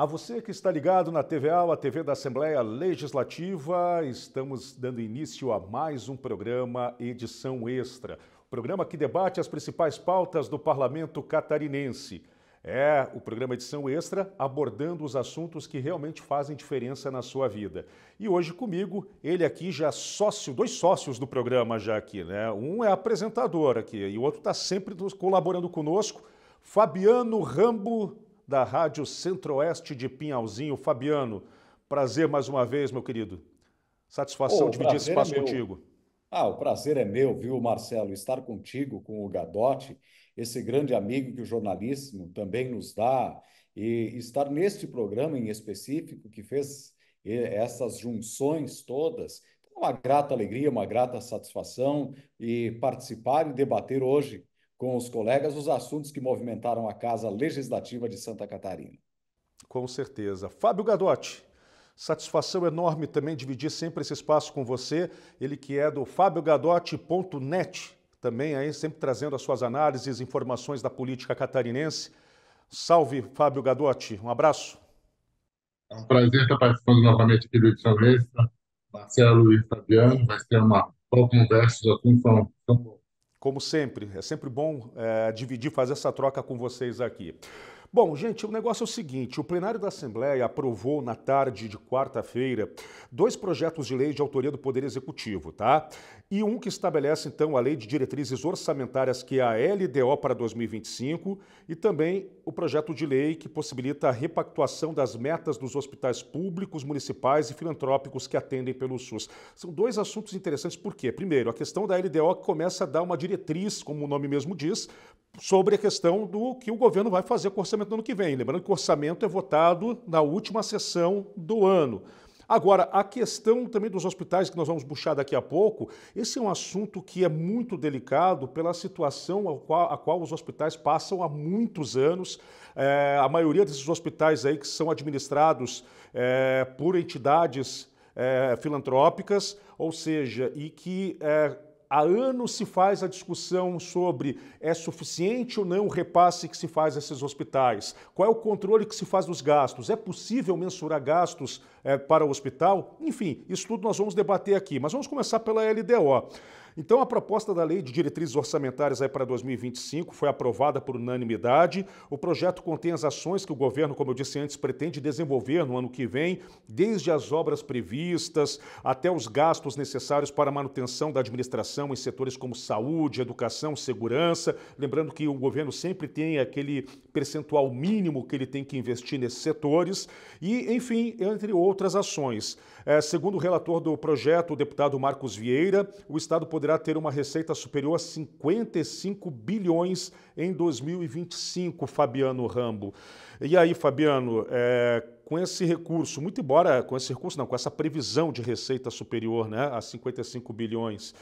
A você que está ligado na TVA, a TV da Assembleia Legislativa, estamos dando início a mais um programa Edição Extra. Programa que debate as principais pautas do parlamento catarinense. É o programa Edição Extra abordando os assuntos que realmente fazem diferença na sua vida. E hoje comigo, ele aqui já sócio, dois sócios do programa já aqui, né? Um é apresentador aqui e o outro está sempre colaborando conosco, Fabiano Rambo, da Rádio Centro-Oeste de Pinhalzinho. Fabiano, prazer mais uma vez, meu querido. Satisfação oh, dividir esse é espaço é contigo. Ah, o prazer é meu, viu, Marcelo, estar contigo, com o Gadotti esse grande amigo que o jornalismo também nos dá, e estar neste programa em específico, que fez essas junções todas, uma grata alegria, uma grata satisfação e participar e debater hoje com os colegas os assuntos que movimentaram a Casa Legislativa de Santa Catarina. Com certeza. Fábio Gadotti, satisfação enorme também dividir sempre esse espaço com você, ele que é do fabiogadotti.net, também aí sempre trazendo as suas análises, informações da política catarinense. Salve, Fábio Gadotti. Um abraço. É um prazer estar participando novamente aqui do Edição Extra. Marcelo e Fabiano, vai ser uma boa conversa, os assuntos são, são. Como sempre, é sempre bom é, dividir, fazer essa troca com vocês aqui. Bom, gente, o negócio é o seguinte: o plenário da Assembleia aprovou na tarde de quarta-feira dois projetos de lei de autoria do Poder Executivo, tá? E um que estabelece, então, a Lei de Diretrizes Orçamentárias, que é a LDO para 2025, e também o projeto de lei que possibilita a repactuação das metas dos hospitais públicos, municipais e filantrópicos que atendem pelo SUS. São dois assuntos interessantes, por quê? Primeiro, a questão da LDO que começa a dar uma diretriz, como o nome mesmo diz, sobre a questão do que o governo vai fazer com o orçamento no ano que vem. Lembrando que o orçamento é votado na última sessão do ano. Agora, a questão também dos hospitais, que nós vamos puxar daqui a pouco, esse é um assunto que é muito delicado pela situação a qual, a qual os hospitais passam há muitos anos. É, a maioria desses hospitais aí que são administrados é, por entidades é, filantrópicas, ou seja, e que é, Há anos se faz a discussão sobre é suficiente ou não o repasse que se faz a esses hospitais, qual é o controle que se faz dos gastos, é possível mensurar gastos é, para o hospital? Enfim, isso tudo nós vamos debater aqui, mas vamos começar pela LDO. Então, a proposta da Lei de Diretrizes Orçamentárias para 2025 foi aprovada por unanimidade. O projeto contém as ações que o governo, como eu disse antes, pretende desenvolver no ano que vem, desde as obras previstas até os gastos necessários para a manutenção da administração em setores como saúde, educação, segurança. Lembrando que o governo sempre tem aquele percentual mínimo que ele tem que investir nesses setores e, enfim, entre outras ações. É, segundo o relator do projeto, o deputado Marcos Vieira, o Estado poderá ter uma receita superior a 55 bilhões em 2025, Fabiano Rambo. E aí, Fabiano, é, com esse recurso, muito embora com esse recurso, não, com essa previsão de receita superior né, a 55 bilhões,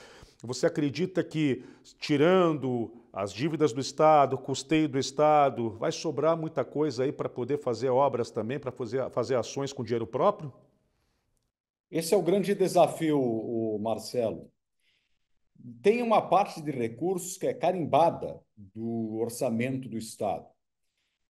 você acredita que, tirando as dívidas do Estado, o custeio do Estado, vai sobrar muita coisa aí para poder fazer obras também, para fazer, fazer ações com dinheiro próprio? Esse é o grande desafio, Marcelo. Tem uma parte de recursos que é carimbada do orçamento do Estado.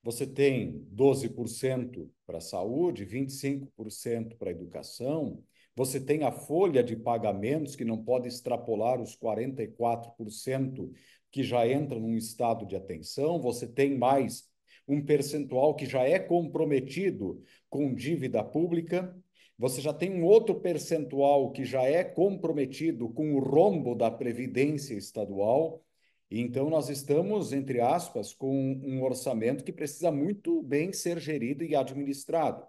Você tem 12% para a saúde, 25% para a educação, você tem a folha de pagamentos que não pode extrapolar os 44% que já entra num estado de atenção, você tem mais um percentual que já é comprometido com dívida pública, você já tem um outro percentual que já é comprometido com o rombo da Previdência Estadual. Então, nós estamos, entre aspas, com um orçamento que precisa muito bem ser gerido e administrado.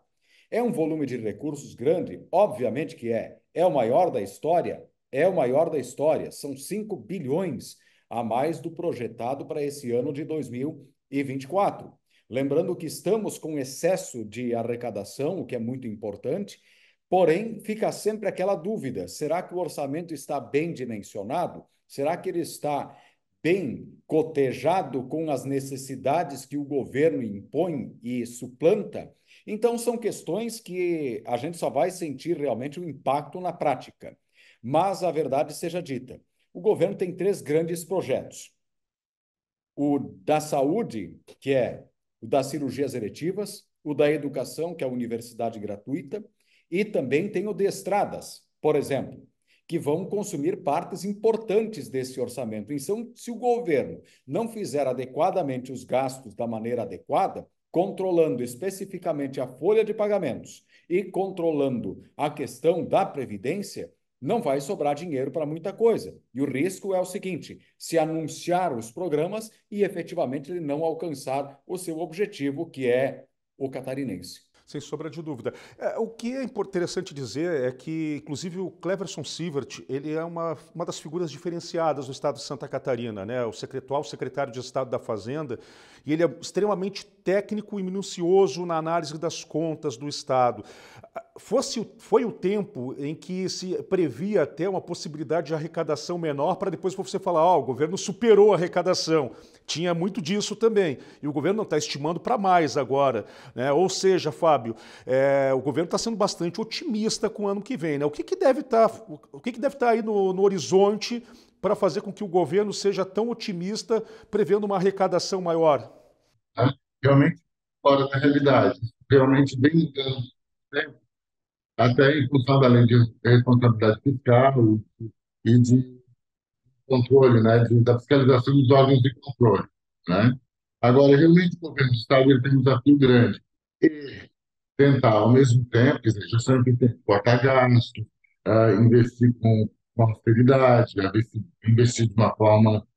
É um volume de recursos grande? Obviamente que é. É o maior da história? É o maior da história. São 5 bilhões a mais do projetado para esse ano de 2024. Lembrando que estamos com excesso de arrecadação, o que é muito importante, Porém, fica sempre aquela dúvida: será que o orçamento está bem dimensionado? Será que ele está bem cotejado com as necessidades que o governo impõe e suplanta? Então, são questões que a gente só vai sentir realmente o impacto na prática. Mas a verdade seja dita: o governo tem três grandes projetos. O da saúde, que é o das cirurgias eletivas, o da educação, que é a universidade gratuita, e também tem o de estradas, por exemplo, que vão consumir partes importantes desse orçamento. Então, se o governo não fizer adequadamente os gastos da maneira adequada, controlando especificamente a folha de pagamentos e controlando a questão da previdência, não vai sobrar dinheiro para muita coisa. E o risco é o seguinte: se anunciar os programas e efetivamente ele não alcançar o seu objetivo, que é o catarinense. Sem sombra de dúvida. É, o que é interessante dizer é que, inclusive, o Cleverson Sievert, ele é uma, uma das figuras diferenciadas do estado de Santa Catarina, né? o secretário, secretário de Estado da Fazenda, e ele é extremamente técnico e minucioso na análise das contas do Estado. Fosse, foi o tempo em que se previa até uma possibilidade de arrecadação menor para depois você falar, ó, oh, o governo superou a arrecadação. Tinha muito disso também. E o governo não está estimando para mais agora. Né? Ou seja, Fábio, é, o governo está sendo bastante otimista com o ano que vem. Né? O que, que deve tá, estar tá aí no, no horizonte para fazer com que o governo seja tão otimista, prevendo uma arrecadação maior? É, realmente fora da realidade. Realmente bem né? até em função da lei de responsabilidade fiscal e de controle, né, de, da fiscalização dos órgãos de controle, né? Agora, realmente, o governo do Estado ele tem um desafio grande. E tentar, ao mesmo tempo, quer dizer, já sempre tem que cortar gastos, uh, investir com, com austeridade, investir de uma forma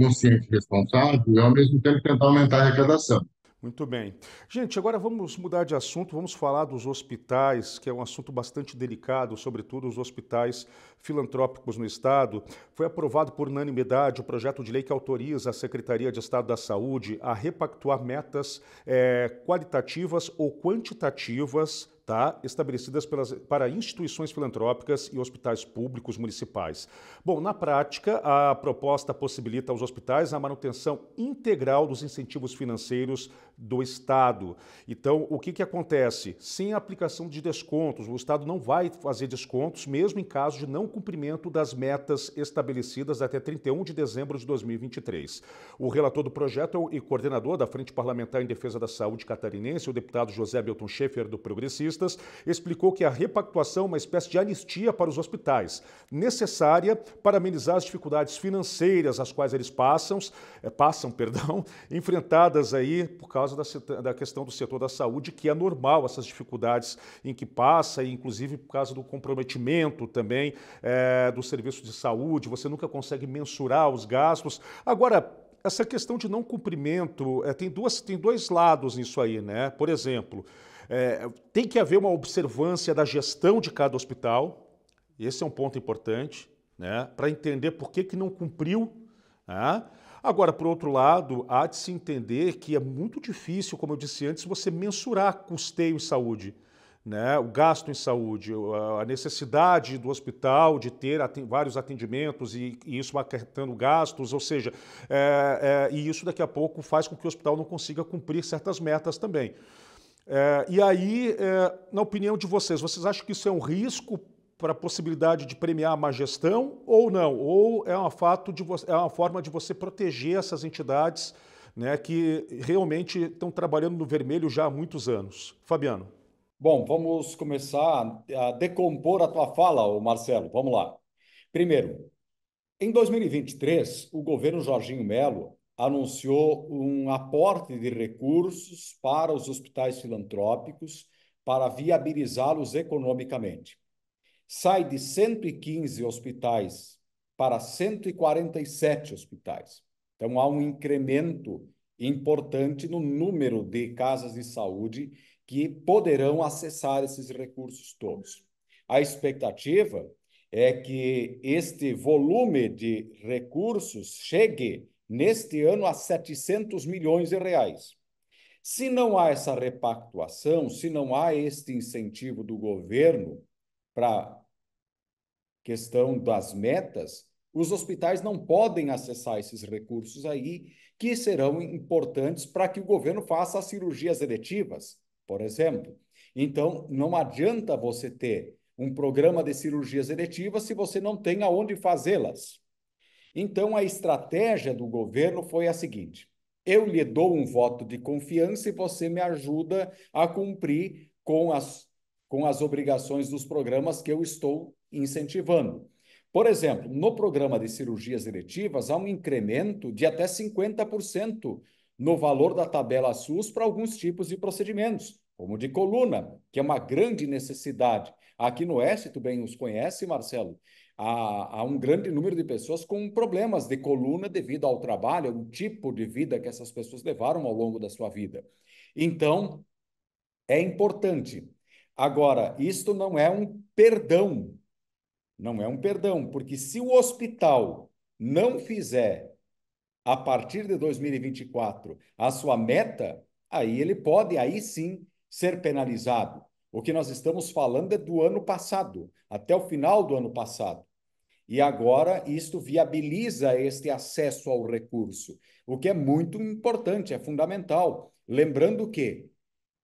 consciente e responsável, e, ao mesmo tempo, tentar aumentar a arrecadação. Muito bem. Gente, agora vamos mudar de assunto, vamos falar dos hospitais, que é um assunto bastante delicado, sobretudo os hospitais filantrópicos no Estado. Foi aprovado por unanimidade o projeto de lei que autoriza a Secretaria de Estado da Saúde a repactuar metas é, qualitativas ou quantitativas tá, estabelecidas pelas, para instituições filantrópicas e hospitais públicos municipais. Bom, na prática, a proposta possibilita aos hospitais a manutenção integral dos incentivos financeiros do Estado. Então, o que, que acontece? Sem a aplicação de descontos, o Estado não vai fazer descontos, mesmo em caso de não cumprimento das metas estabelecidas até 31 de dezembro de 2023. O relator do projeto e coordenador da Frente Parlamentar em Defesa da Saúde catarinense, o deputado José Belton Schaefer, do Explicou que a repactuação é uma espécie de anistia para os hospitais, necessária para amenizar as dificuldades financeiras às quais eles passam, é, passam perdão, enfrentadas aí por causa causa da, da questão do setor da saúde, que é normal essas dificuldades em que passa, e inclusive por causa do comprometimento também é, do serviço de saúde, você nunca consegue mensurar os gastos. Agora, essa questão de não cumprimento é, tem, duas, tem dois lados nisso aí, né? Por exemplo, é, tem que haver uma observância da gestão de cada hospital, esse é um ponto importante, né? Para entender por que, que não cumpriu. Né? Agora, por outro lado, há de se entender que é muito difícil, como eu disse antes, você mensurar custeio em saúde. Né, o gasto em saúde, a necessidade do hospital de ter vários atendimentos e, e isso acarretando gastos, ou seja, é, é, e isso daqui a pouco faz com que o hospital não consiga cumprir certas metas também. É, e aí, é, na opinião de vocês, vocês acham que isso é um risco para a possibilidade de premiar a má gestão ou não? Ou é, uma fato de é uma forma de você proteger essas entidades né, que realmente estão trabalhando no vermelho já há muitos anos? Fabiano. Bom, vamos começar a decompor a tua fala, Marcelo. Vamos lá. Primeiro, em 2023, o governo Jorginho Melo anunciou um aporte de recursos para os hospitais filantrópicos para viabilizá-los economicamente sai de 115 hospitais para 147 hospitais. Então, há um incremento importante no número de casas de saúde que poderão acessar esses recursos todos. A expectativa é que este volume de recursos chegue neste ano a 700 milhões de reais. Se não há essa repactuação, se não há este incentivo do governo para questão das metas, os hospitais não podem acessar esses recursos aí, que serão importantes para que o governo faça as cirurgias eletivas, por exemplo. Então, não adianta você ter um programa de cirurgias eletivas se você não tem aonde fazê-las. Então, a estratégia do governo foi a seguinte: eu lhe dou um voto de confiança e você me ajuda a cumprir com as, com as obrigações dos programas que eu estou incentivando. Por exemplo, no programa de cirurgias eletivas, há um incremento de até 50% no valor da tabela SUS para alguns tipos de procedimentos, como de coluna, que é uma grande necessidade. Aqui no Oeste, tu bem os conhece, Marcelo, há, há um grande número de pessoas com problemas de coluna devido ao trabalho, o tipo de vida que essas pessoas levaram ao longo da sua vida. Então, é importante. Agora, isto não é um perdão não é um perdão, porque se o hospital não fizer a partir de 2024 a sua meta, aí ele pode, aí sim, ser penalizado. O que nós estamos falando é do ano passado, até o final do ano passado. E agora isto viabiliza este acesso ao recurso, o que é muito importante, é fundamental. Lembrando que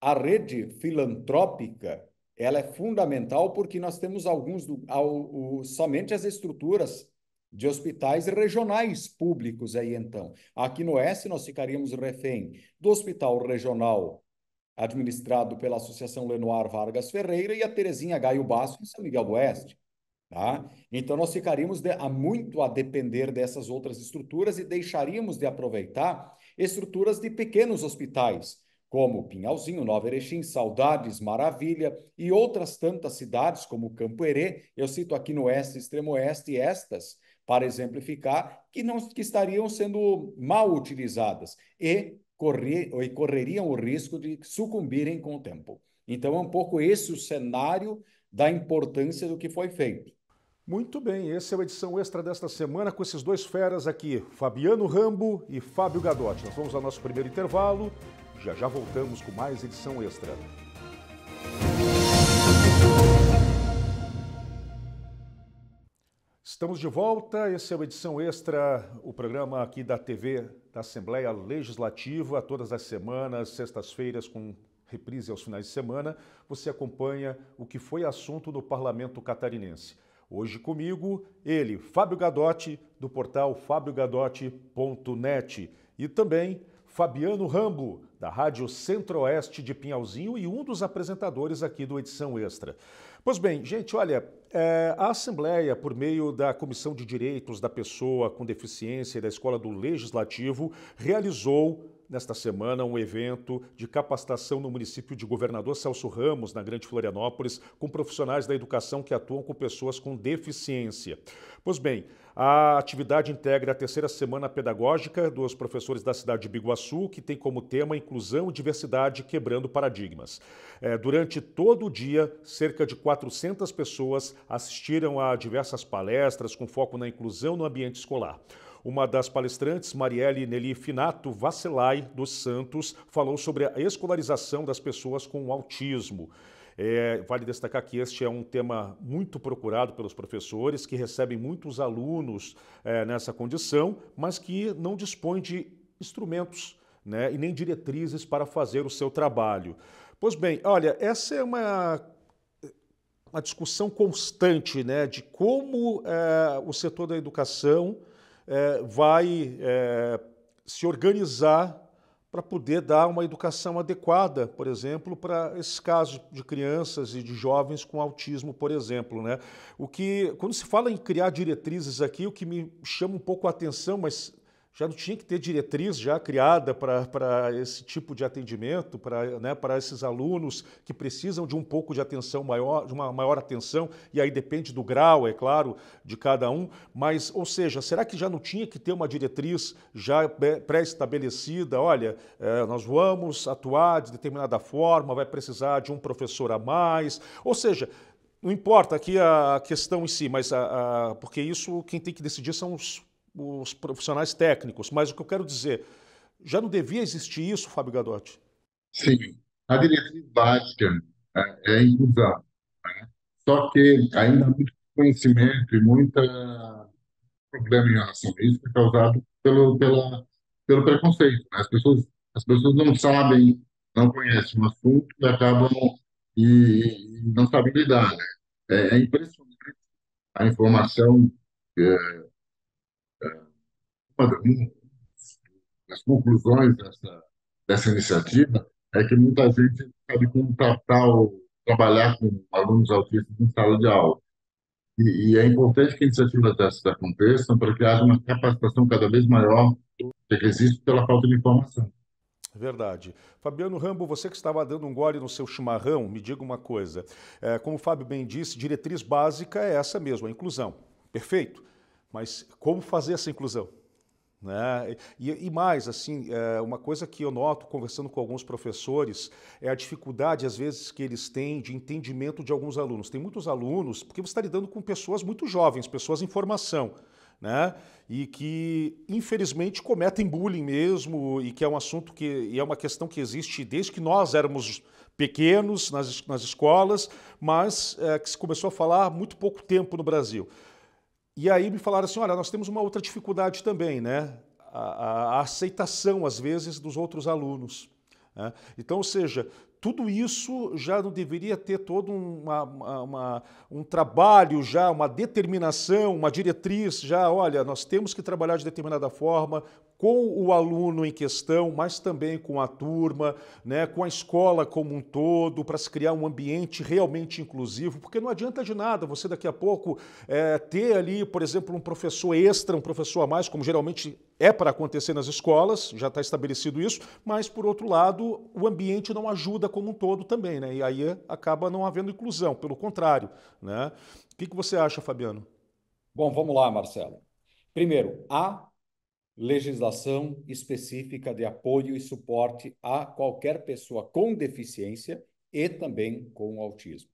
a rede filantrópica ela é fundamental porque nós temos alguns, do, ao, o, somente as estruturas de hospitais regionais públicos aí então. Aqui no Oeste nós ficaríamos refém do Hospital Regional administrado pela Associação Lenoir Vargas Ferreira e a Terezinha Gaio Basso em São Miguel do Oeste. Tá? Então nós ficaríamos de, a muito a depender dessas outras estruturas e deixaríamos de aproveitar estruturas de pequenos hospitais, como Pinhalzinho, Nova Erechim, Saudades, Maravilha e outras tantas cidades como Campo Herê, eu cito aqui no oeste, extremo oeste, estas, para exemplificar, que, não, que estariam sendo mal utilizadas e, correr, e correriam o risco de sucumbirem com o tempo. Então é um pouco esse o cenário da importância do que foi feito. Muito bem, essa é a edição extra desta semana com esses dois feras aqui, Fabiano Rambo e Fábio Gadotti. Nós vamos ao nosso primeiro intervalo já já voltamos com mais edição extra. Estamos de volta, esse é a edição extra, o programa aqui da TV da Assembleia Legislativa, todas as semanas, sextas-feiras, com reprise aos finais de semana, você acompanha o que foi assunto no Parlamento Catarinense. Hoje comigo, ele, Fábio Gadotti, do portal fabiogadotti.net e também Fabiano Rambo, da Rádio Centro-Oeste de Pinhalzinho e um dos apresentadores aqui do Edição Extra. Pois bem, gente, olha, é, a Assembleia, por meio da Comissão de Direitos da Pessoa com Deficiência e da Escola do Legislativo, realizou nesta semana um evento de capacitação no município de Governador Celso Ramos, na Grande Florianópolis, com profissionais da educação que atuam com pessoas com deficiência. Pois bem, a atividade integra a terceira semana pedagógica dos professores da cidade de Biguaçu, que tem como tema Inclusão e Diversidade Quebrando Paradigmas. É, durante todo o dia, cerca de 400 pessoas assistiram a diversas palestras com foco na inclusão no ambiente escolar. Uma das palestrantes, Marielle Nelly Finato Vacilai dos Santos, falou sobre a escolarização das pessoas com autismo. É, vale destacar que este é um tema muito procurado pelos professores, que recebem muitos alunos é, nessa condição, mas que não dispõem de instrumentos né, e nem diretrizes para fazer o seu trabalho. Pois bem, olha, essa é uma, uma discussão constante né, de como é, o setor da educação é, vai é, se organizar para poder dar uma educação adequada, por exemplo, para esses casos de crianças e de jovens com autismo, por exemplo. Né? O que, quando se fala em criar diretrizes aqui, o que me chama um pouco a atenção, mas já não tinha que ter diretriz já criada para esse tipo de atendimento, para né, esses alunos que precisam de um pouco de atenção maior, de uma maior atenção, e aí depende do grau, é claro, de cada um, mas, ou seja, será que já não tinha que ter uma diretriz já pré-estabelecida? Olha, é, nós vamos atuar de determinada forma, vai precisar de um professor a mais, ou seja, não importa aqui a questão em si, mas a, a, porque isso quem tem que decidir são os os profissionais técnicos, mas o que eu quero dizer, já não devia existir isso, Fábio Gadotti? Sim, a diretriz básica é, é inclusão. Né? Só que ainda há muito conhecimento e muita problema em relação a isso é causado pelo, pela, pelo preconceito. Né? As, pessoas, as pessoas não sabem, não conhecem o assunto e acabam e, e não sabem lidar. Né? É, é impressionante a informação é, as conclusões dessa, dessa iniciativa é que muita gente sabe como tratar ou trabalhar com alunos autistas em sala de aula. E, e é importante que iniciativas dessas aconteçam para que haja uma capacitação cada vez maior que existe pela falta de informação. Verdade. Fabiano Rambo, você que estava dando um gole no seu chimarrão, me diga uma coisa. É, como o Fábio bem disse, diretriz básica é essa mesmo, a inclusão. Perfeito. Mas como fazer essa inclusão? Né? E, e, mais, assim, é, uma coisa que eu noto conversando com alguns professores é a dificuldade, às vezes, que eles têm de entendimento de alguns alunos. Tem muitos alunos, porque você está lidando com pessoas muito jovens, pessoas em formação, né? e que, infelizmente, cometem bullying mesmo, e que é um assunto que é uma questão que existe desde que nós éramos pequenos nas, nas escolas, mas é, que se começou a falar há muito pouco tempo no Brasil. E aí me falaram assim, olha, nós temos uma outra dificuldade também, né? A, a, a aceitação, às vezes, dos outros alunos. Né? Então, ou seja, tudo isso já não deveria ter todo uma, uma, um trabalho, já uma determinação, uma diretriz, já, olha, nós temos que trabalhar de determinada forma, com o aluno em questão, mas também com a turma, né, com a escola como um todo, para se criar um ambiente realmente inclusivo, porque não adianta de nada você daqui a pouco é, ter ali, por exemplo, um professor extra, um professor a mais, como geralmente é para acontecer nas escolas, já está estabelecido isso, mas por outro lado, o ambiente não ajuda como um todo também, né? E aí acaba não havendo inclusão, pelo contrário, né? O que, que você acha, Fabiano? Bom, vamos lá, Marcelo. Primeiro, há legislação específica de apoio e suporte a qualquer pessoa com deficiência e também com autismo.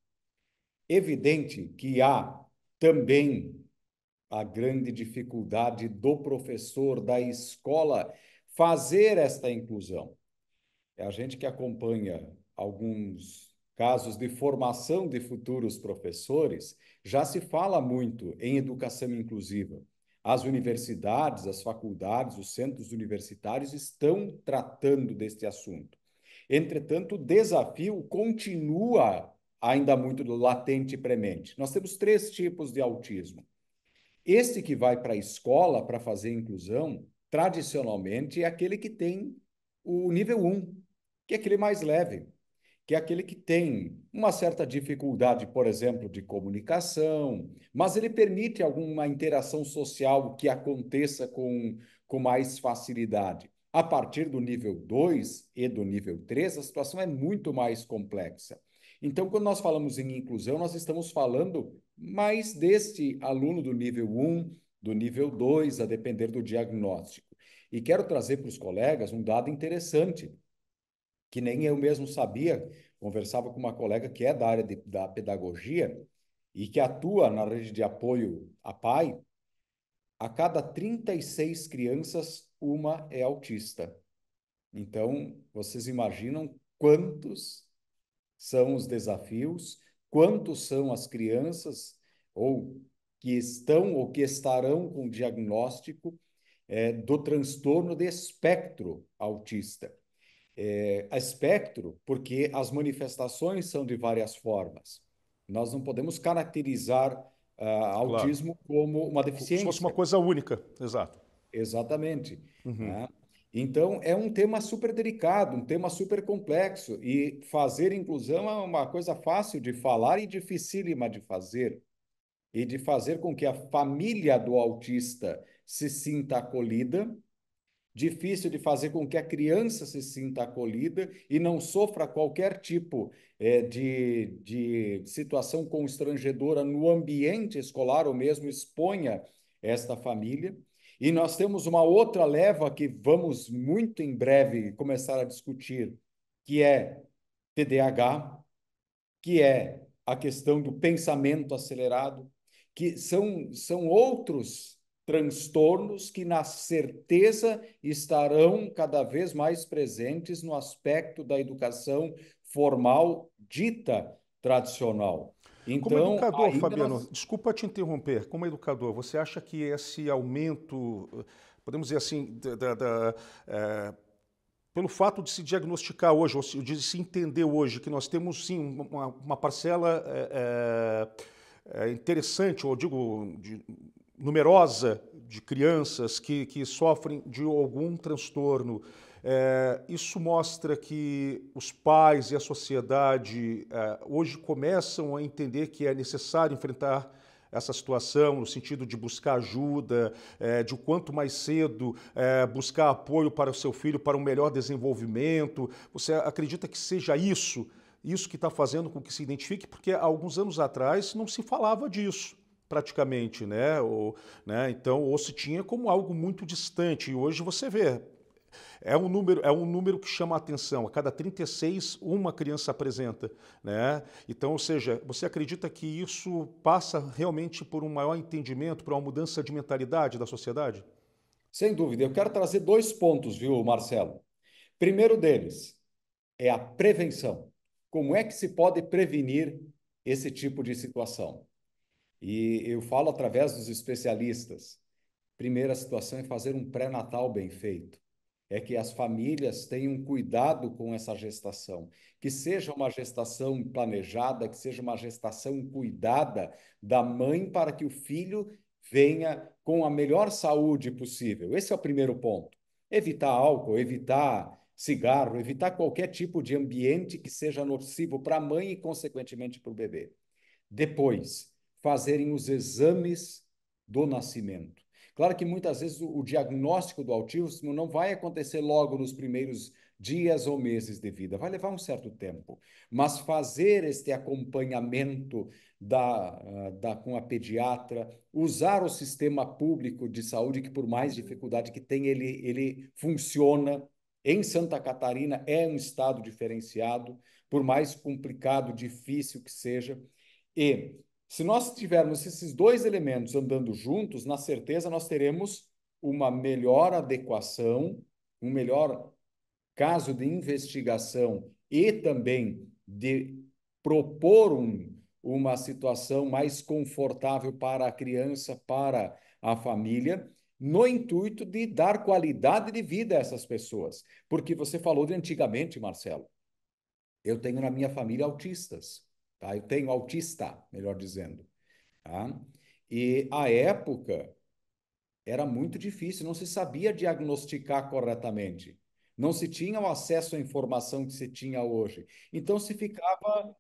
Evidente que há também a grande dificuldade do professor, da escola, fazer esta inclusão. É a gente que acompanha alguns casos de formação de futuros professores, já se fala muito em educação inclusiva. As universidades, as faculdades, os centros universitários estão tratando deste assunto. Entretanto, o desafio continua ainda muito latente e premente. Nós temos três tipos de autismo. Este que vai para a escola para fazer inclusão, tradicionalmente, é aquele que tem o nível 1, que é aquele mais leve que é aquele que tem uma certa dificuldade, por exemplo, de comunicação, mas ele permite alguma interação social que aconteça com, com mais facilidade. A partir do nível 2 e do nível 3, a situação é muito mais complexa. Então, quando nós falamos em inclusão, nós estamos falando mais deste aluno do nível 1, do nível 2, a depender do diagnóstico. E quero trazer para os colegas um dado interessante que nem eu mesmo sabia. Conversava com uma colega que é da área de, da pedagogia e que atua na rede de apoio a pai. A cada 36 crianças, uma é autista. Então, vocês imaginam quantos são os desafios, quantos são as crianças ou que estão ou que estarão com diagnóstico é, do transtorno de espectro autista é, espectro, porque as manifestações são de várias formas. Nós não podemos caracterizar uh, autismo claro. como uma deficiência. Se fosse uma coisa única, exato. Exatamente. Uhum. Né? Então, é um tema super delicado, um tema super complexo. E fazer inclusão é uma coisa fácil de falar e dificílima de fazer. E de fazer com que a família do autista se sinta acolhida difícil de fazer com que a criança se sinta acolhida e não sofra qualquer tipo é, de, de situação constrangedora no ambiente escolar ou mesmo exponha esta família. E nós temos uma outra leva que vamos muito em breve começar a discutir, que é TDAH, que é a questão do pensamento acelerado, que são, são outros transtornos que, na certeza, estarão cada vez mais presentes no aspecto da educação formal dita tradicional. Então, como educador, Fabiano, nós... desculpa te interromper, como educador, você acha que esse aumento, podemos dizer assim, da, da é, pelo fato de se diagnosticar hoje, ou de se entender hoje que nós temos sim uma, uma parcela é, é, interessante, ou digo, de, numerosa de crianças que, que sofrem de algum transtorno. É, isso mostra que os pais e a sociedade é, hoje começam a entender que é necessário enfrentar essa situação, no sentido de buscar ajuda, é, de o quanto mais cedo buscar apoio para o seu filho para um melhor desenvolvimento. Você acredita que seja isso, isso que está fazendo com que se identifique? Porque há alguns anos atrás não se falava disso praticamente, né? Ou, né? Então, ou se tinha como algo muito distante. E hoje você vê, é um número, é um número que chama a atenção. A cada 36, uma criança apresenta. Né? Então, ou seja, você acredita que isso passa realmente por um maior entendimento, por uma mudança de mentalidade da sociedade? Sem dúvida. Eu quero trazer dois pontos, viu, Marcelo? Primeiro deles é a prevenção. Como é que se pode prevenir esse tipo de situação? E eu falo através dos especialistas. Primeira situação é fazer um pré-natal bem feito é que as famílias tenham cuidado com essa gestação, que seja uma gestação planejada, que seja uma gestação cuidada da mãe para que o filho venha com a melhor saúde possível. Esse é o primeiro ponto. Evitar álcool, evitar cigarro, evitar qualquer tipo de ambiente que seja nocivo para a mãe e, consequentemente, para o bebê. Depois, fazerem os exames do nascimento. Claro que muitas vezes o, diagnóstico do autismo não vai acontecer logo nos primeiros dias ou meses de vida, vai levar um certo tempo. Mas fazer este acompanhamento da, da, com a pediatra, usar o sistema público de saúde, que por mais dificuldade que tem, ele, ele funciona. Em Santa Catarina é um estado diferenciado, por mais complicado, difícil que seja. E se nós tivermos esses dois elementos andando juntos, na certeza nós teremos uma melhor adequação, um melhor caso de investigação e também de propor um, uma situação mais confortável para a criança, para a família, no intuito de dar qualidade de vida a essas pessoas. Porque você falou de antigamente, Marcelo. Eu tenho na minha família autistas. Tá? Eu tenho autista, melhor dizendo. Tá? E a época era muito difícil, não se sabia diagnosticar corretamente. Não se tinha o acesso à informação que se tinha hoje. Então se ficava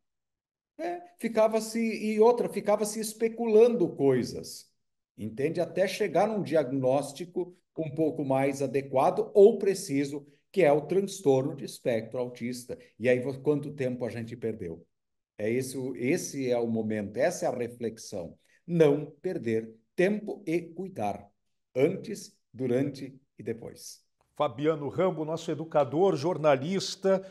é, ficava se e outra ficava se especulando coisas, entende? Até chegar num diagnóstico um pouco mais adequado ou preciso, que é o transtorno de espectro autista. E aí quanto tempo a gente perdeu? É esse, esse é o momento, essa é a reflexão. Não perder tempo e cuidar, antes, durante e depois. Fabiano Rambo, nosso educador, jornalista.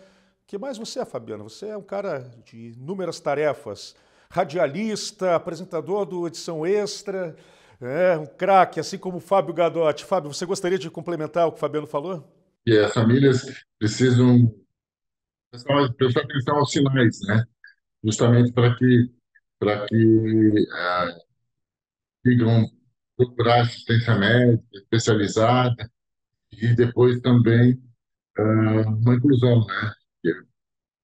que mais você é, Fabiano? Você é um cara de inúmeras tarefas. Radialista, apresentador do Edição Extra, é um craque, assim como o Fábio Gadotti. Fábio, você gostaria de complementar o que o Fabiano falou? E as famílias precisam prestar atenção aos sinais, né? Justamente para que para que é, digam procurar assistência médica especializada e depois também é, uma inclusão, né?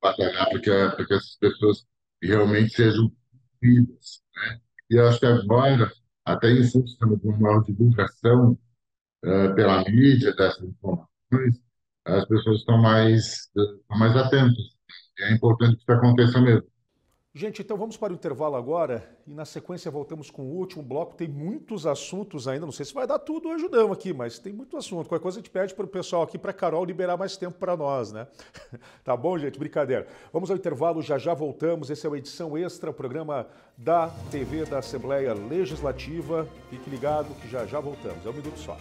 Batalhar para que, para que essas pessoas realmente sejam vivas, né? E acho que agora, até em função de uma divulgação pela mídia dessas informações, as pessoas estão mais, estão mais atentas. É importante que isso aconteça mesmo. Gente, então vamos para o intervalo agora e na sequência voltamos com o último bloco. Tem muitos assuntos ainda, não sei se vai dar tudo hoje não aqui, mas tem muito assunto. Qualquer coisa a gente pede para o pessoal aqui, para a Carol, liberar mais tempo para nós, né? tá bom, gente? Brincadeira. Vamos ao intervalo, já já voltamos. Essa é uma edição extra, o programa da TV da Assembleia Legislativa. Fique ligado que já já voltamos. É um minuto só.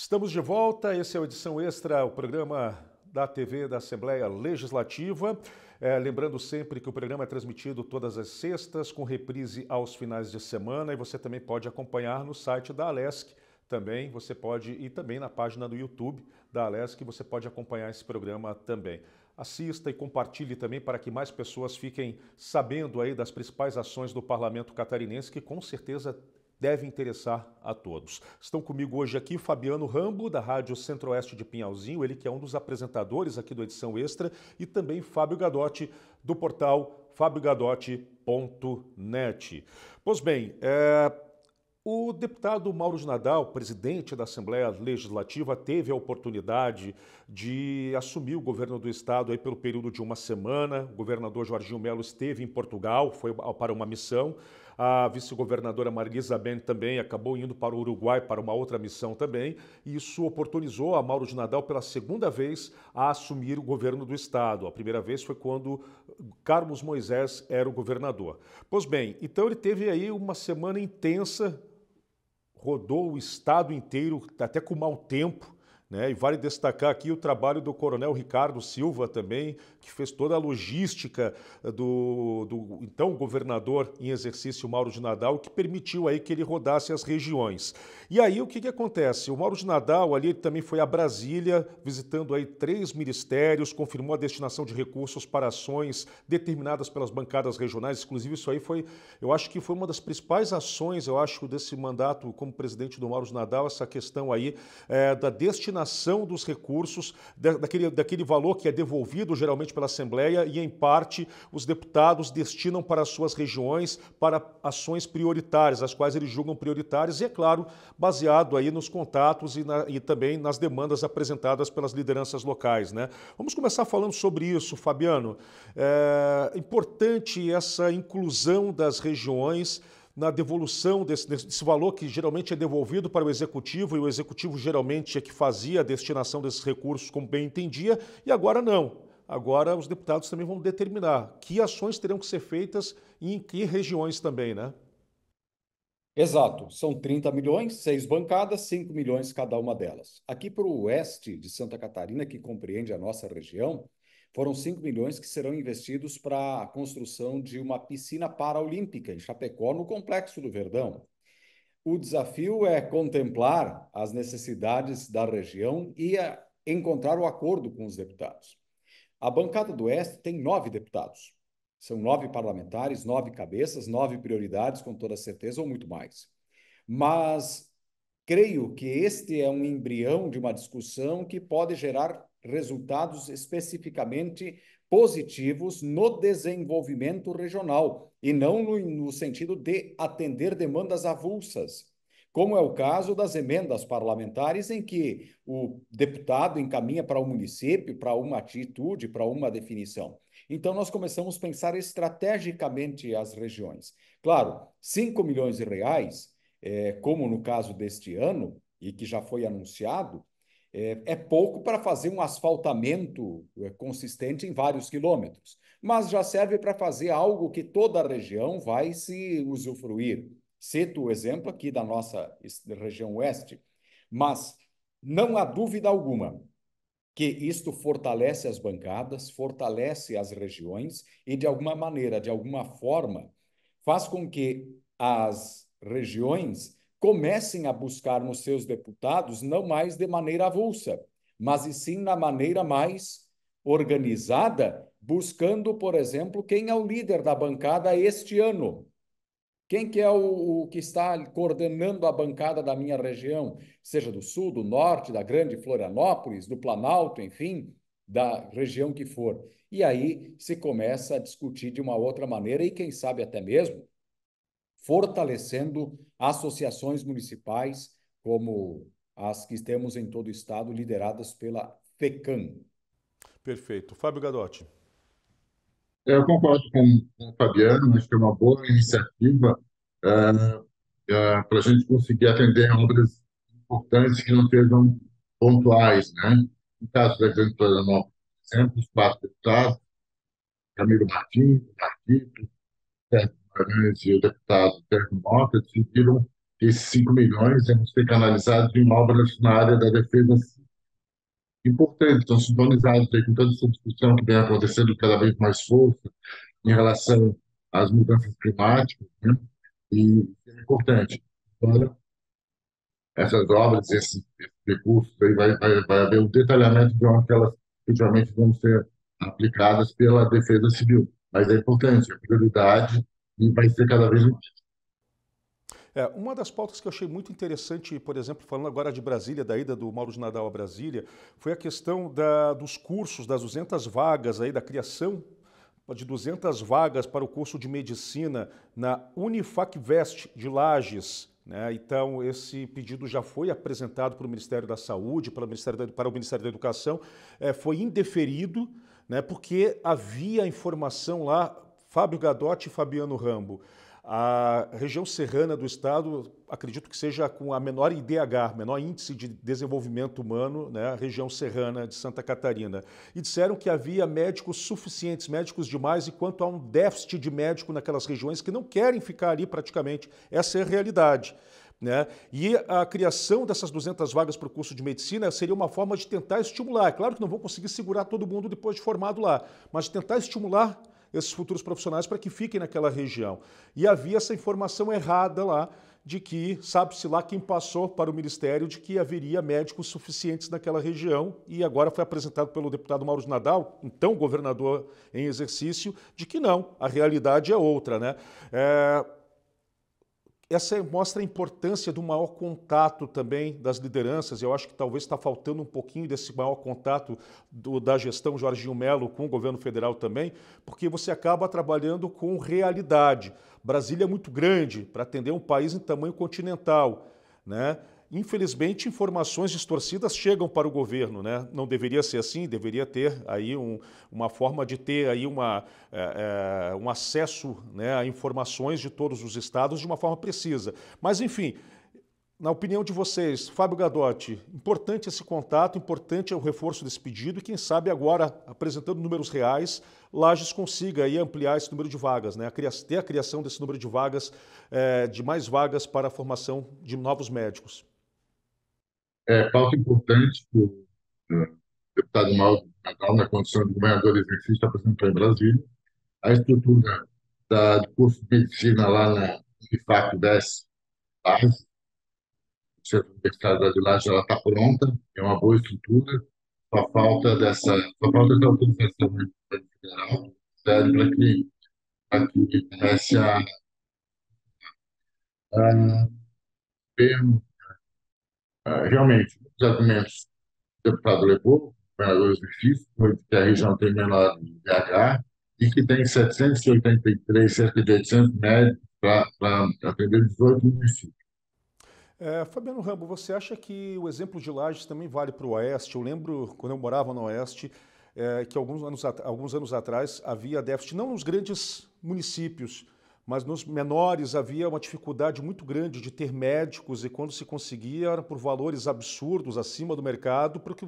Estamos de volta, esse é a edição extra, o programa da TV da Assembleia Legislativa. É, lembrando sempre que o programa é transmitido todas as sextas, com reprise aos finais de semana, e você também pode acompanhar no site da Alesc. Também você pode, e também na página do YouTube da Alesc, você pode acompanhar esse programa também. Assista e compartilhe também para que mais pessoas fiquem sabendo aí das principais ações do Parlamento Catarinense, que com certeza deve interessar a todos. Estão comigo hoje aqui Fabiano Rambo, da Rádio Centro-Oeste de Pinhalzinho, ele que é um dos apresentadores aqui do Edição Extra, e também Fábio Gadotti, do portal fabiogadotti.net. Pois bem, é, o deputado Mauro de Nadal, presidente da Assembleia Legislativa, teve a oportunidade de assumir o governo do estado aí pelo período de uma semana. O governador Jorginho Melo esteve em Portugal, foi para uma missão. A vice-governadora Marisa Ben também acabou indo para o Uruguai para uma outra missão também. E isso oportunizou a Mauro de Nadal pela segunda vez a assumir o governo do estado. A primeira vez foi quando Carlos Moisés era o governador. Pois bem, então ele teve aí uma semana intensa rodou o estado inteiro, até com mau tempo, né? E vale destacar aqui o trabalho do Coronel Ricardo Silva também, que fez toda a logística do, do então governador em exercício Mauro de Nadal, que permitiu aí que ele rodasse as regiões. E aí o que, que acontece? O Mauro de Nadal ali também foi a Brasília, visitando aí três ministérios, confirmou a destinação de recursos para ações determinadas pelas bancadas regionais. Inclusive isso aí foi, eu acho que foi uma das principais ações, eu acho, desse mandato como presidente do Mauro de Nadal, essa questão aí é, da destinação destinação dos recursos, daquele, daquele valor que é devolvido geralmente pela Assembleia e, em parte, os deputados destinam para as suas regiões para ações prioritárias, as quais eles julgam prioritárias, e, é claro, baseado aí nos contatos e, na, e também nas demandas apresentadas pelas lideranças locais. Né? Vamos começar falando sobre isso, Fabiano. É importante essa inclusão das regiões na devolução desse, desse, valor que geralmente é devolvido para o executivo e o executivo geralmente é que fazia a destinação desses recursos como bem entendia e agora não. Agora os deputados também vão determinar que ações terão que ser feitas e em que regiões também, né? Exato, são 30 milhões, seis bancadas, 5 milhões cada uma delas. Aqui para o oeste de Santa Catarina, que compreende a nossa região, foram 5 milhões que serão investidos para a construção de uma piscina paraolímpica em Chapecó, no Complexo do Verdão. O desafio é contemplar as necessidades da região e encontrar o acordo com os deputados. A bancada do Oeste tem nove deputados. São nove parlamentares, nove cabeças, nove prioridades, com toda certeza, ou muito mais. Mas creio que este é um embrião de uma discussão que pode gerar resultados especificamente positivos no desenvolvimento regional e não no, no, sentido de atender demandas avulsas, como é o caso das emendas parlamentares, em que o deputado encaminha para o município para uma atitude, para uma definição. Então, nós começamos a pensar estrategicamente as regiões. Claro, 5 milhões de reais, é, como no caso deste ano, e que já foi anunciado, é, é pouco para fazer um asfaltamento é, consistente em vários quilômetros, mas já serve para fazer algo que toda a região vai se usufruir. Cito o exemplo aqui da nossa região oeste, mas não há dúvida alguma que isto fortalece as bancadas, fortalece as regiões e, de alguma maneira, de alguma forma, faz com que as regiões comecem a buscar nos seus deputados não mais de maneira avulsa, mas e sim na maneira mais organizada, buscando, por exemplo, quem é o líder da bancada este ano. Quem que é o, o, que está coordenando a bancada da minha região, seja do sul, do norte, da grande Florianópolis, do Planalto, enfim, da região que for. E aí se começa a discutir de uma outra maneira e quem sabe até mesmo fortalecendo associações municipais como as que temos em todo o estado, lideradas pela FECAM. Perfeito. Fábio Gadotti. Eu concordo com, com o Fabiano, acho que é uma boa iniciativa é, é, para a gente conseguir atender obras importantes que não sejam pontuais. Né? No caso da Grande Florianópolis, por exemplo, os quatro deputados, Camilo Martins, Sérgio Guimarães e o deputado Sérgio Mota decidiram que esses 5 milhões iam ser canalizados em obras na área da defesa importante, estão sintonizados aí com toda essa discussão que vem acontecendo cada vez mais força em relação às mudanças climáticas, né? e é importante. Agora, essas obras, esses, recursos, aí vai, vai, vai haver um detalhamento de onde elas efetivamente vão ser aplicadas pela Defesa Civil. Mas é importante, a prioridade e vai ser cada vez mais. É, uma das pautas que eu achei muito interessante, por exemplo, falando agora de Brasília, da ida do Mauro de Nadal a Brasília, foi a questão da, dos cursos, das 200 vagas aí, da criação de 200 vagas para o curso de medicina na Unifacvest de Lages. Né? Então, esse pedido já foi apresentado para o Ministério da Saúde, para o Ministério da, para o Ministério da Educação, é, foi indeferido, né, porque havia informação lá, Fábio Gadotti e Fabiano Rambo, a região serrana do estado, acredito que seja com a menor IDH, menor índice de desenvolvimento humano, né, a região serrana de Santa Catarina. E disseram que havia médicos suficientes, médicos demais, e quanto há um déficit de médico naquelas regiões que não querem ficar ali praticamente. Essa é a realidade. Né? E a criação dessas 200 vagas para o curso de medicina seria uma forma de tentar estimular. É claro que não vão conseguir segurar todo mundo depois de formado lá, mas tentar estimular esses futuros profissionais para que fiquem naquela região. E havia essa informação errada lá de que, sabe-se lá quem passou para o Ministério, de que haveria médicos suficientes naquela região, e agora foi apresentado pelo deputado Mauro de Nadal, então governador em exercício, de que não, a realidade é outra. Né? É, essa mostra a importância do maior contato também das lideranças. Eu acho que talvez está faltando um pouquinho desse maior contato do, da gestão Jorginho Melo com o governo federal também, porque você acaba trabalhando com realidade. Brasília é muito grande para atender um país em tamanho continental. Né? Infelizmente, informações distorcidas chegam para o governo, né? Não deveria ser assim, deveria ter aí um, uma forma de ter aí uma, é, é, um acesso né, a informações de todos os estados de uma forma precisa. Mas, enfim, na opinião de vocês, Fábio Gadotti, importante esse contato, importante é o reforço desse pedido e quem sabe agora, apresentando números reais, Lages consiga aí ampliar esse número de vagas, né? ter a criação desse número de vagas, é, de mais vagas para a formação de novos médicos. É, pauta importante que o deputado Mauro Nadal, na condição de governador exercício, apresentou em Brasília. A estrutura da, do curso de medicina lá na IFAC 10 base, Centro Universitário de Laje, ela está pronta, é uma boa estrutura, só falta dessa, só falta essa autorização do federal, sério, para que, para que comece a, a ter ah, realmente, os argumentos que o deputado levou, o governador exercício, foi que a região tem menor IDH e que tem 783, cerca de 800 médicos para atender 18 municípios. É, Fabiano Rambo, você acha que o exemplo de Lages também vale para o Oeste? Eu lembro, quando eu morava no Oeste, é, que alguns anos, alguns anos atrás havia déficit, não nos grandes municípios, mas nos menores havia uma dificuldade muito grande de ter médicos e quando se conseguia era por valores absurdos acima do mercado, porque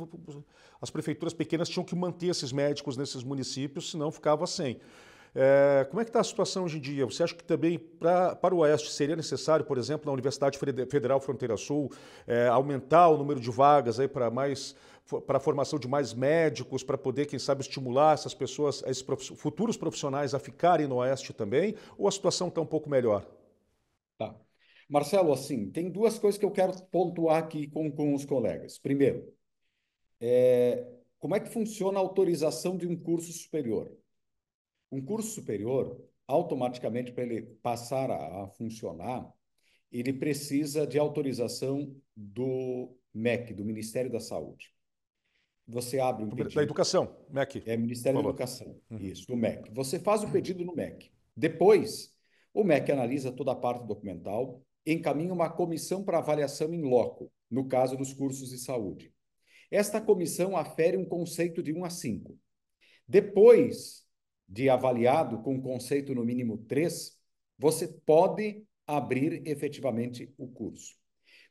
as prefeituras pequenas tinham que manter esses médicos nesses municípios, senão ficava sem. É, como é que está a situação hoje em dia? Você acha que também pra, para o Oeste seria necessário, por exemplo, na Universidade Federal Fronteira Sul, é, aumentar o número de vagas para mais para a formação de mais médicos, para poder, quem sabe, estimular essas pessoas, esses futuros profissionais a ficarem no Oeste também? Ou a situação está um pouco melhor? Tá. Marcelo, assim, tem duas coisas que eu quero pontuar aqui com, com os colegas. Primeiro, é, como é que funciona a autorização de um curso superior? Um curso superior, automaticamente, para ele passar a, a funcionar, ele precisa de autorização do MEC, do Ministério da Saúde você abre um pedido. Da educação, MEC. É Ministério Falou. da Educação, uhum. isso, do MEC. Você faz o pedido no MEC. Depois, o MEC analisa toda a parte documental, encaminha uma comissão para avaliação em loco, no caso dos cursos de saúde. Esta comissão afere um conceito de 1 a 5. Depois de avaliado com um conceito no mínimo 3, você pode abrir efetivamente o curso.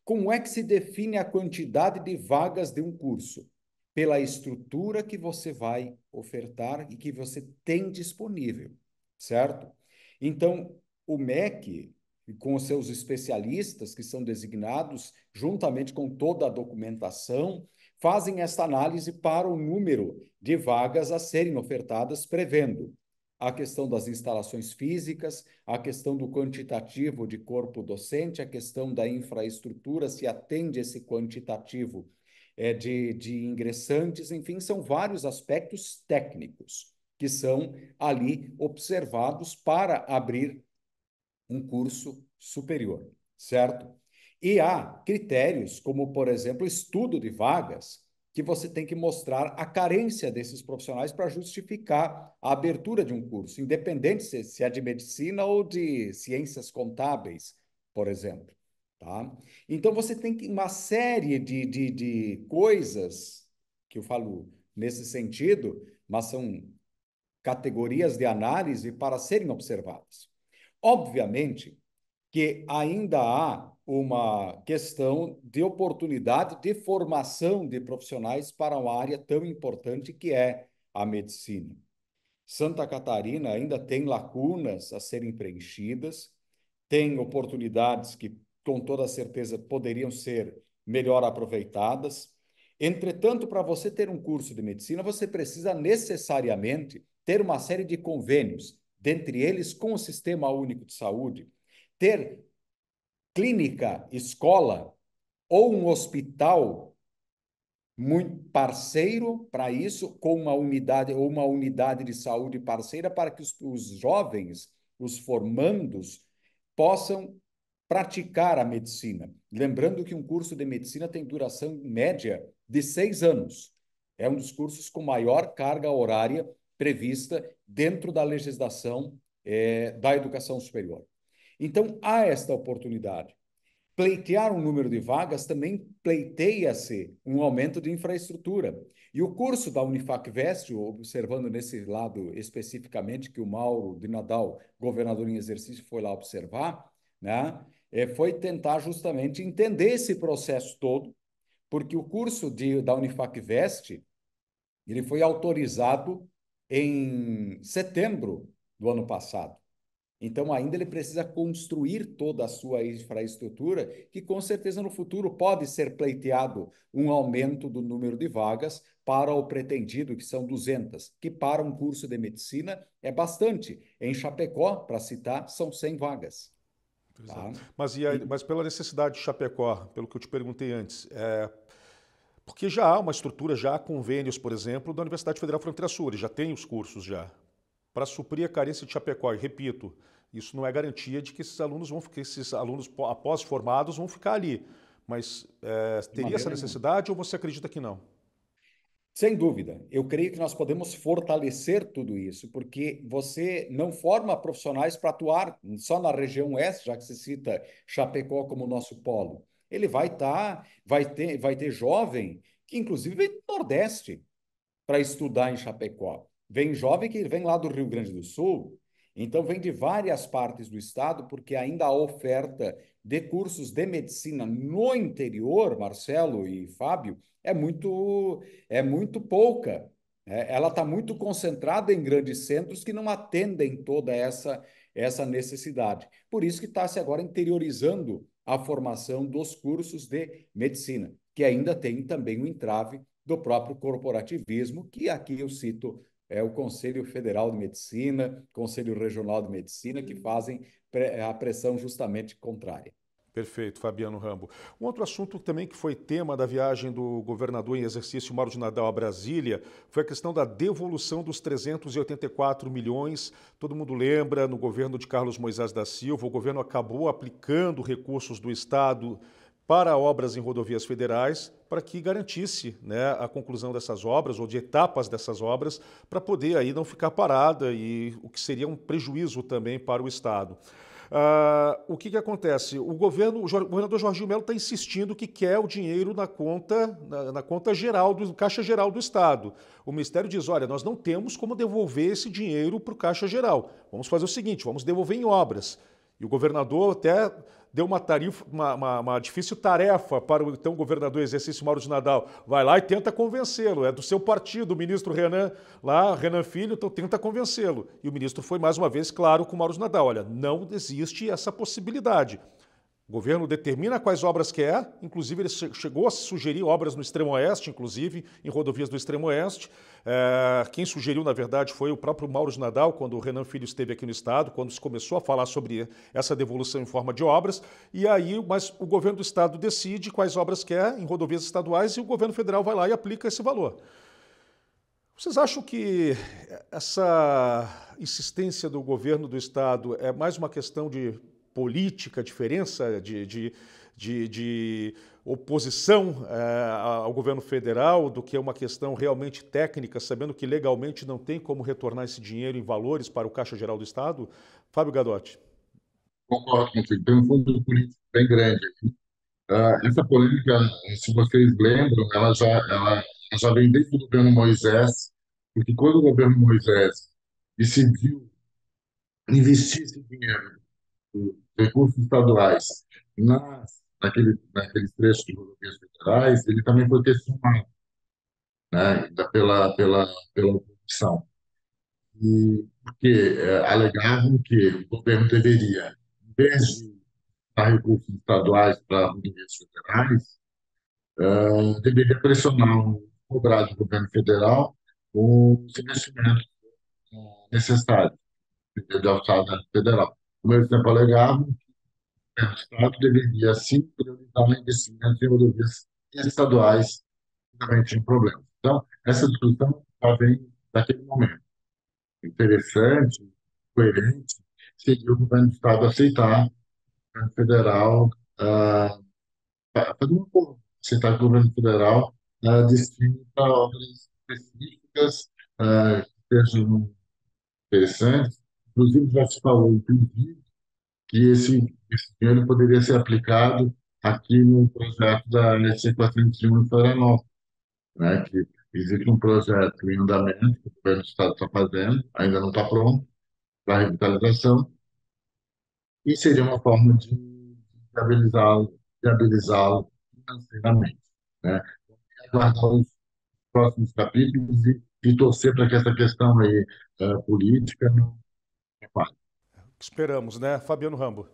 Como é que se define a quantidade de vagas de um curso? Pela estrutura que você vai ofertar e que você tem disponível, certo? Então, o MEC, com os seus especialistas que são designados, juntamente com toda a documentação, fazem esta análise para o número de vagas a serem ofertadas, prevendo a questão das instalações físicas, a questão do quantitativo de corpo docente, a questão da infraestrutura, se atende esse quantitativo é, de, de ingressantes, enfim, são vários aspectos técnicos que são ali observados para abrir um curso superior, certo? E há critérios, como, por exemplo, estudo de vagas, que você tem que mostrar a carência desses profissionais para justificar a abertura de um curso, independente se é de medicina ou de ciências contábeis, por exemplo. Tá? Então, você tem uma série de, de, de coisas que eu falo nesse sentido, mas são categorias de análise para serem observadas. Obviamente que ainda há uma questão de oportunidade de formação de profissionais para uma área tão importante que é a medicina. Santa Catarina ainda tem lacunas a serem preenchidas, tem oportunidades que, com toda certeza, poderiam ser melhor aproveitadas. Entretanto, para você ter um curso de medicina, você precisa necessariamente ter uma série de convênios, dentre eles com o Sistema Único de Saúde, ter clínica, escola ou um hospital muito parceiro para isso, com uma unidade ou uma unidade de saúde parceira para que os, os jovens, os formandos, possam praticar a medicina. Lembrando que um curso de medicina tem duração média de seis anos. É um dos cursos com maior carga horária prevista dentro da legislação é, da educação superior. Então, há esta oportunidade. Pleitear um número de vagas também pleiteia-se um aumento de infraestrutura. E o curso da Unifacvest, observando nesse lado especificamente que o Mauro de Nadal, governador em exercício, foi lá observar, né, é, foi tentar justamente entender esse processo todo, porque o curso de, da Unifacvest ele foi autorizado em setembro do ano passado. Então, ainda ele precisa construir toda a sua infraestrutura, que com certeza no futuro pode ser pleiteado um aumento do número de vagas para o pretendido, que são 200, que para um curso de medicina é bastante. Em Chapecó, para citar, são 100 vagas. Tá? Mas, e mas pela necessidade de Chapecó, pelo que eu te perguntei antes, é, porque já há uma estrutura, já há convênios, por exemplo, da Universidade Federal Fronteira Sul, já tem os cursos já para suprir a carência de Chapecó. E repito, isso não é garantia de que esses alunos vão que esses alunos após formados vão ficar ali. Mas é, teria essa necessidade ou você acredita que não? Sem dúvida. Eu creio que nós podemos fortalecer tudo isso, porque você não forma profissionais para atuar só na região oeste, já que você cita Chapecó como nosso polo. Ele vai estar, tá, vai ter, vai ter jovem que inclusive vem do Nordeste para estudar em Chapecó. Vem jovem que vem lá do Rio Grande do Sul, então vem de várias partes do estado, porque ainda a oferta de cursos de medicina no interior, Marcelo e Fábio, é muito, é muito pouca. É, ela está muito concentrada em grandes centros que não atendem toda essa, essa necessidade. Por isso que está se agora interiorizando a formação dos cursos de medicina, que ainda tem também o entrave do próprio corporativismo, que aqui eu cito é o Conselho Federal de Medicina, Conselho Regional de Medicina, que fazem a pressão justamente contrária. Perfeito, Fabiano Rambo. Um outro assunto também que foi tema da viagem do governador em exercício Mauro de Nadal a Brasília foi a questão da devolução dos 384 milhões. Todo mundo lembra, no governo de Carlos Moisés da Silva, o governo acabou aplicando recursos do Estado para obras em rodovias federais, para que garantisse né, a conclusão dessas obras ou de etapas dessas obras, para poder aí não ficar parada e o que seria um prejuízo também para o Estado. Uh, o que, que acontece? O governo, o governador Jorginho Melo está insistindo que quer o dinheiro na conta, na, na, conta geral, do Caixa Geral do Estado. O Ministério diz: olha, nós não temos como devolver esse dinheiro para o Caixa Geral. Vamos fazer o seguinte: vamos devolver em obras. E o governador até deu uma, tarifa, uma, uma, uma, difícil tarefa para o então governador exercício Mauro de Nadal. Vai lá e tenta convencê-lo. É do seu partido, o ministro Renan, lá, Renan Filho, então tenta convencê-lo. E o ministro foi mais uma vez claro com Mauro de Nadal: olha, não existe essa possibilidade. O governo determina quais obras quer, inclusive ele chegou a sugerir obras no extremo oeste, inclusive em rodovias do extremo oeste. É, quem sugeriu, na verdade, foi o próprio Mauro de Nadal, quando o Renan Filho esteve aqui no estado, quando se começou a falar sobre essa devolução em forma de obras. E aí, mas o governo do estado decide quais obras quer em rodovias estaduais e o governo federal vai lá e aplica esse valor. Vocês acham que essa insistência do governo do estado é mais uma questão de política, diferença de, de, de, de oposição é, ao governo federal do que uma questão realmente técnica, sabendo que legalmente não tem como retornar esse dinheiro em valores para o Caixa Geral do Estado? Fábio Gadotti. Concordo. Tem um fundo político bem grande. Uh, essa polêmica, se vocês lembram, ela já, ela, já vem desde o governo Moisés, porque quando o governo Moisés decidiu investir esse dinheiro, recursos estaduais, nas, naquele, naqueles trechos de rodovias federais, ele também foi questionado né, pela, pela, pela oposição. E, porque é, alegavam que o governo deveria, em vez de dar recursos estaduais para rodovias federais, uh, deveria pressionar, cobrar do governo federal os investimentos necessários de alçada federal. Mesmo tempo, alegavam que o Estado deveria, sim, priorizar investimentos em rodovias estaduais que também tinham problemas. Então, essa discussão já vem daquele momento. Interessante, coerente, seria o governo do Estado aceitar o governo federal uh, fazer um acordo, aceitar que o governo federal uh, destine para obras específicas uh, que sejam interessantes. Inclusive, já se falou, inclusive, que esse, esse dinheiro poderia ser aplicado aqui no projeto da SC 401 em Florianópolis, né, que existe um projeto em andamento que o governo do Estado está fazendo, ainda não está pronto, para revitalização, e seria uma forma de viabilizá-lo viabilizá financeiramente. Né? Aguardar os próximos capítulos e, e torcer para que essa questão aí uh, política não repare. Esperamos, né? Fabiano Rambo.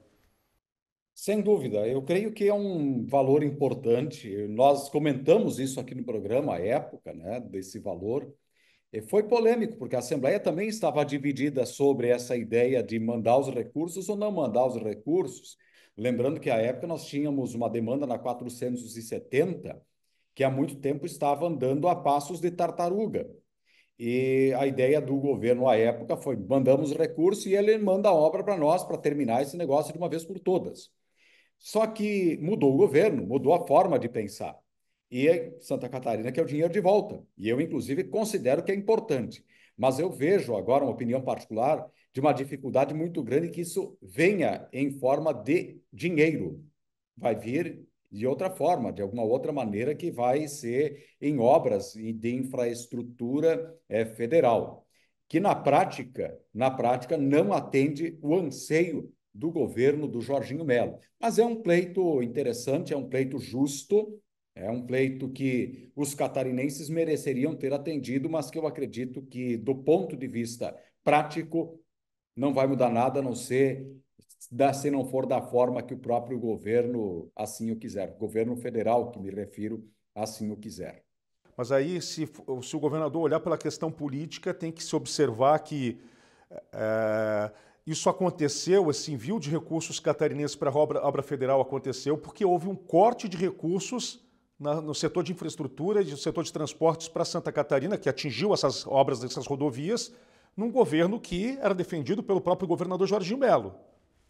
Sem dúvida, eu creio que é um valor importante. Nós comentamos isso aqui no programa à época, né, desse valor. E foi polêmico, porque a Assembleia também estava dividida sobre essa ideia de mandar os recursos ou não mandar os recursos. Lembrando que à época nós tínhamos uma demanda na 470 que há muito tempo estava andando a passos de tartaruga. E a ideia do governo à época foi: mandamos recurso e ele manda a obra para nós para terminar esse negócio de uma vez por todas. Só que mudou o governo, mudou a forma de pensar. E Santa Catarina quer o dinheiro de volta. E eu, inclusive, considero que é importante. Mas eu vejo agora uma opinião particular de uma dificuldade muito grande que isso venha em forma de dinheiro. Vai vir de outra forma, de alguma outra maneira, que vai ser em obras de infraestrutura é, federal, que na prática, na prática, não atende o anseio do governo do Jorginho Melo. Mas é um pleito interessante, é um pleito justo, é um pleito que os catarinenses mereceriam ter atendido, mas que eu acredito que, do ponto de vista prático, não vai mudar nada a não ser da, se não for da forma que o próprio governo assim o quiser. Governo federal, que me refiro, assim o quiser. Mas aí, se, se o governador olhar pela questão política, tem que se observar que é, isso aconteceu, esse envio de recursos catarinenses para a obra, obra federal aconteceu porque houve um corte de recursos na, no setor de infraestrutura e no setor de transportes para Santa Catarina, que atingiu essas obras dessas rodovias, num governo que era defendido pelo próprio governador Jorginho Melo.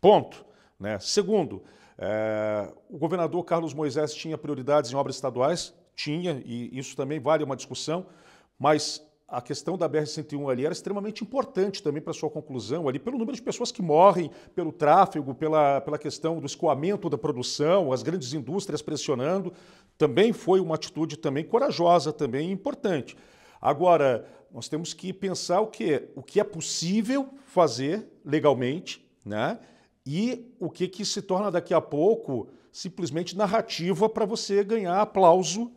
Ponto. Né? Segundo, é, o governador Carlos Moisés tinha prioridades em obras estaduais? Tinha, e isso também vale uma discussão, mas a questão da BR-101 ali era extremamente importante também para sua conclusão ali, pelo número de pessoas que morrem, pelo tráfego, pela, pela questão do escoamento da produção, as grandes indústrias pressionando, também foi uma atitude também corajosa, também importante. Agora, nós temos que pensar o que, o que é possível fazer legalmente, né? E o que, que se torna daqui a pouco simplesmente narrativa para você ganhar aplauso,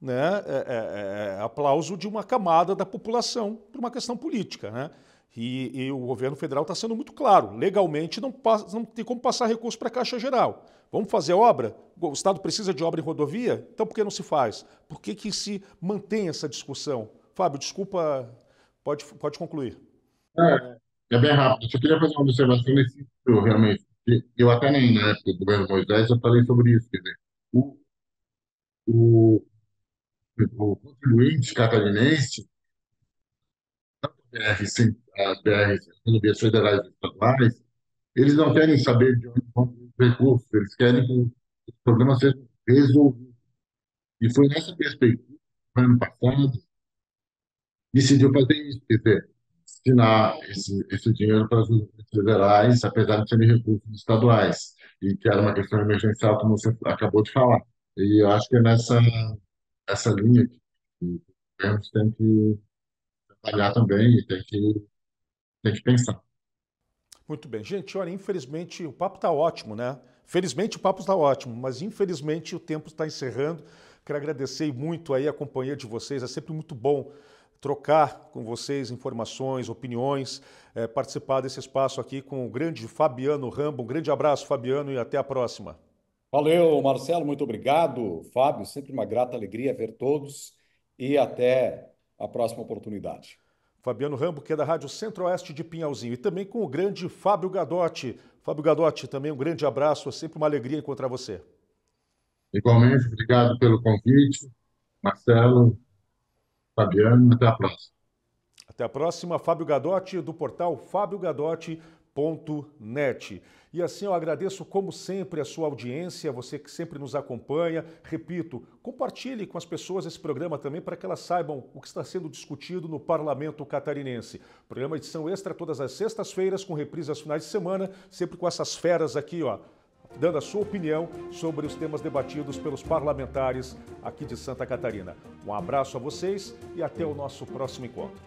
né? É, é, é, aplauso de uma camada da população por uma questão política. Né? E, e o governo federal está sendo muito claro: legalmente não, passa, não tem como passar recurso para a Caixa Geral. Vamos fazer obra? O Estado precisa de obra em rodovia? Então por que não se faz? Por que, que se mantém essa discussão? Fábio, desculpa, pode, pode concluir. É, é bem rápido. Só queria fazer uma observação nesse sentido, realmente. Eu até nem na época do governo Moisés já falei sobre isso. Quer dizer, o, o, o contribuinte catarinense, tanto BR, as BRs, rodovias federais e estaduais, eles não querem saber de onde vão os recursos, eles querem que os problemas sejam resolvidos. E foi nessa perspectiva, no ano passado, decidiu fazer isso, quer dizer, destinar esse, esse dinheiro para as universidades federais, apesar de serem recursos estaduais, e que era uma questão emergencial, como você acabou de falar. E eu acho que é nessa essa linha que o governo tem que trabalhar também e tem que, tem que pensar. Muito bem. Gente, olha, infelizmente o papo está ótimo, né? Felizmente o papo está ótimo, mas infelizmente o tempo está encerrando. Quero agradecer muito aí a companhia de vocês, é sempre muito bom trocar com vocês informações, opiniões, é, participar desse espaço aqui com o grande Fabiano Rambo. Um grande abraço, Fabiano, e até a próxima. Valeu, Marcelo, muito obrigado. Fábio, sempre uma grata alegria ver todos e até a próxima oportunidade. Fabiano Rambo, que é da Rádio Centro-Oeste de Pinhalzinho, e também com o grande Fábio Gadotti. Fábio Gadotti, também um grande abraço, é sempre uma alegria encontrar você. Igualmente, obrigado pelo convite. Marcelo, Fabiano, até a próxima. Até a próxima, Fábio Gadotti, do portal fabiogadotti.net. E assim eu agradeço, como sempre, a sua audiência, você que sempre nos acompanha. Repito, compartilhe com as pessoas esse programa também para que elas saibam o que está sendo discutido no Parlamento Catarinense. Programa edição extra todas as sextas-feiras, com reprise aos finais de semana, sempre com essas feras aqui, ó, dando a sua opinião sobre os temas debatidos pelos parlamentares aqui de Santa Catarina. Um abraço a vocês e até o nosso próximo encontro.